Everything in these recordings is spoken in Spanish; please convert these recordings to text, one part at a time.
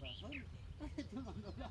反正，哎，怎么都不要。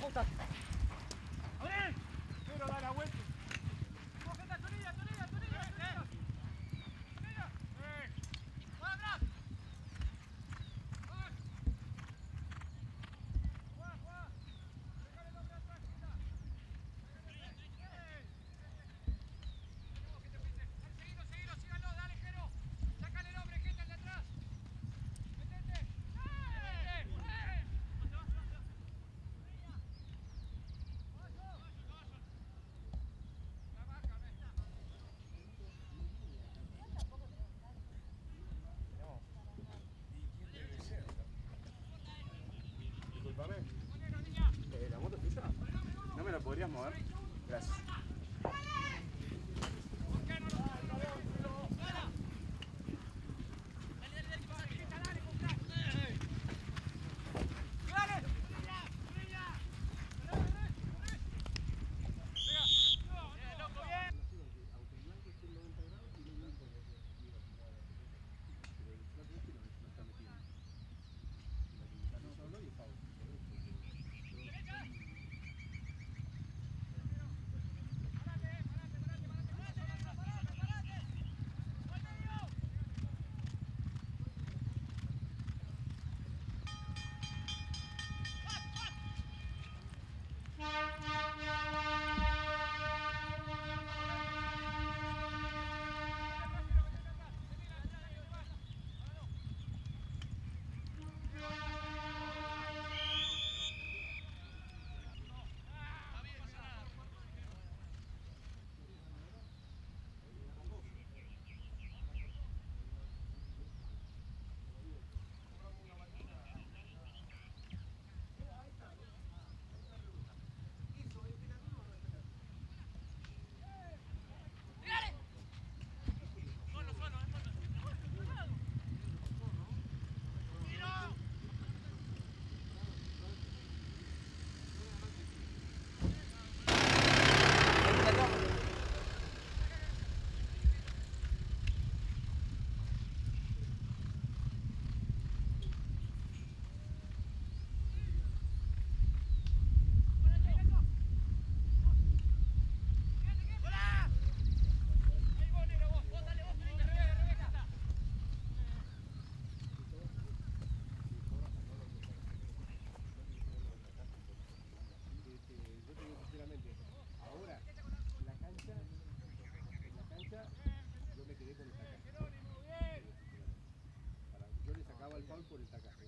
Hold up. categoria maior. কোটি টাকা।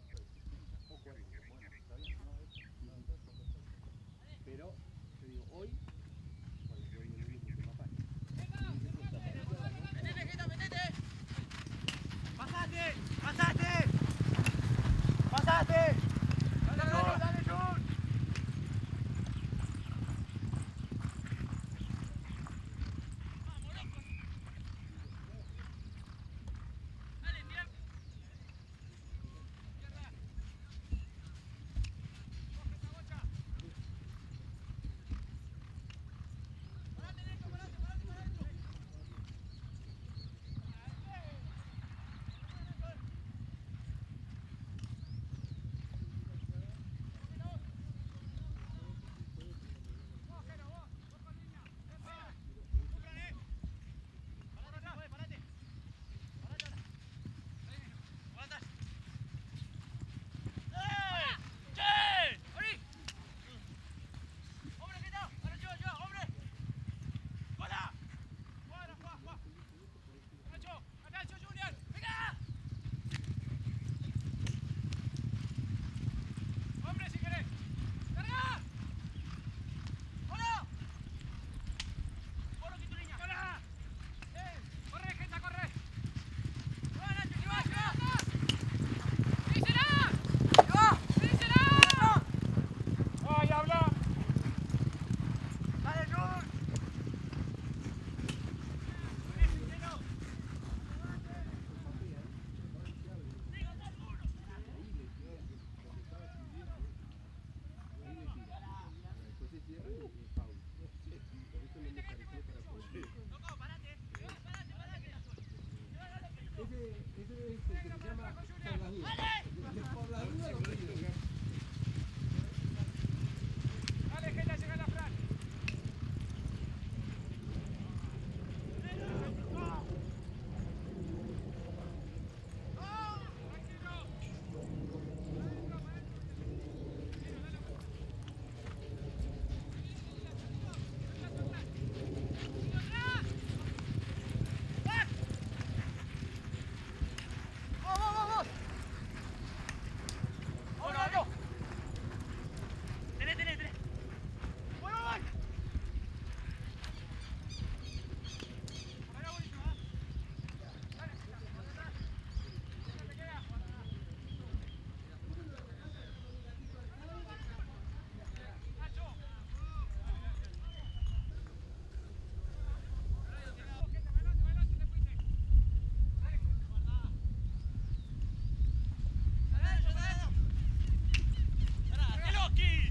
Allez. Indeed.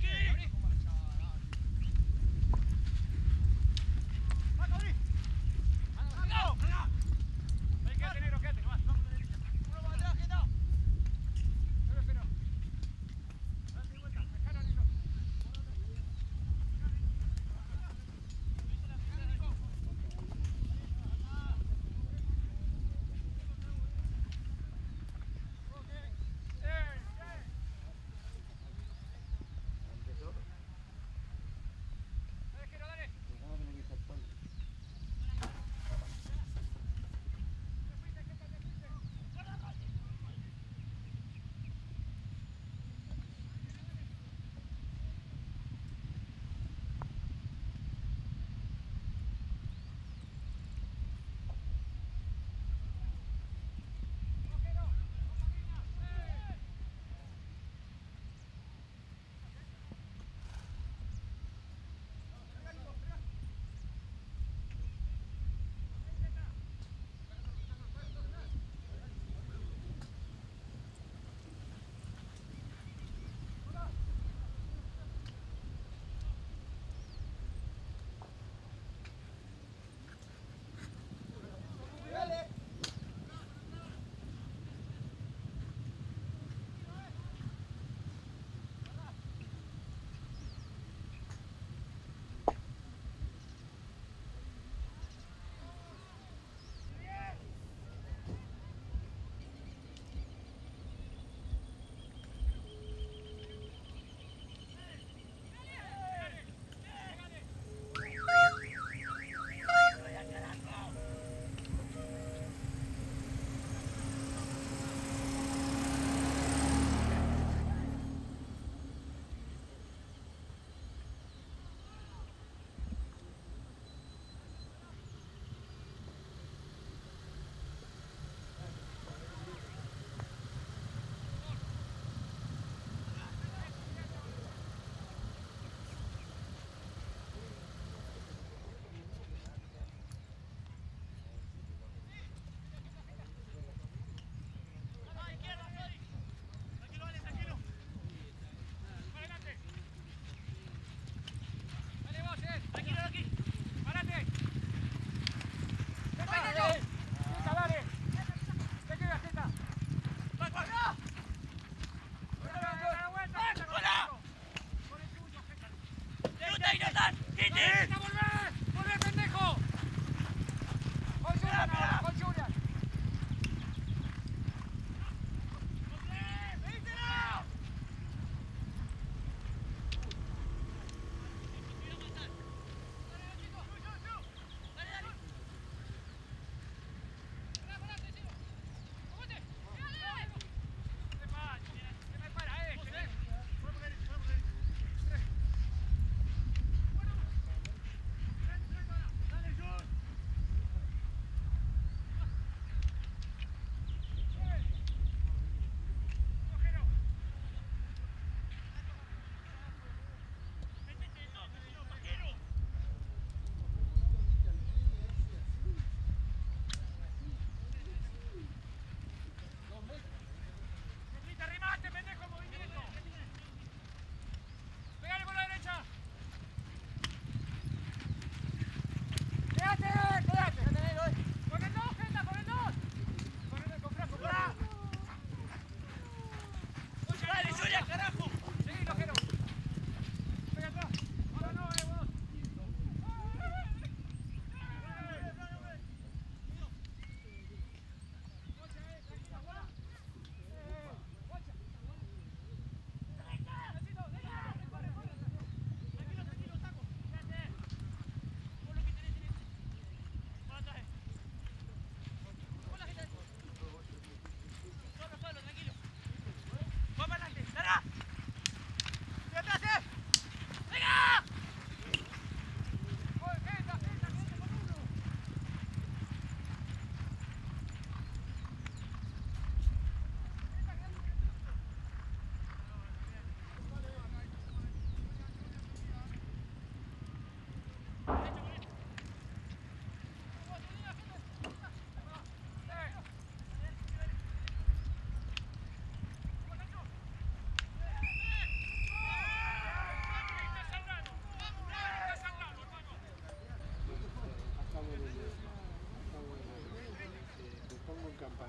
Kentucky!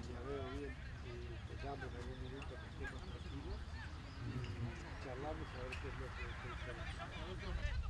ya veo bien, eh, pegamos en algún momento que estemos tranquilos y charlamos a ver qué es lo que pensamos.